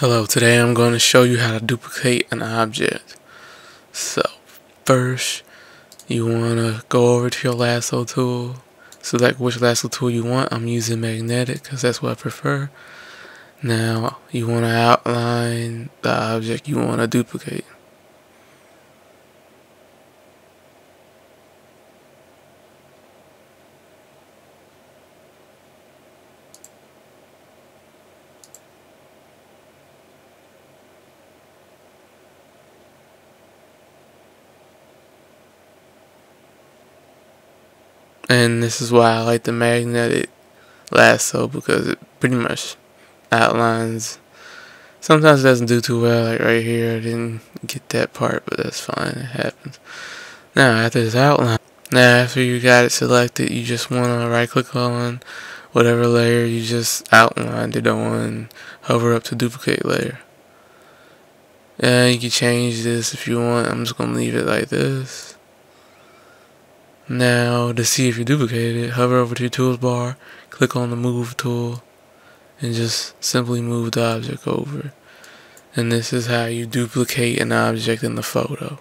Hello, today I'm going to show you how to duplicate an object. So, first, you want to go over to your lasso tool, select which lasso tool you want. I'm using magnetic because that's what I prefer. Now, you want to outline the object you want to duplicate. And this is why I like the magnetic lasso because it pretty much outlines. Sometimes it doesn't do too well, like right here. I didn't get that part, but that's fine. It happens. Now, after this outline, now after you got it selected, you just want to right click on whatever layer you just outlined it on, hover up to duplicate layer. And you can change this if you want. I'm just going to leave it like this. Now, to see if you duplicated it, hover over to your tools bar, click on the move tool, and just simply move the object over. And this is how you duplicate an object in the photo.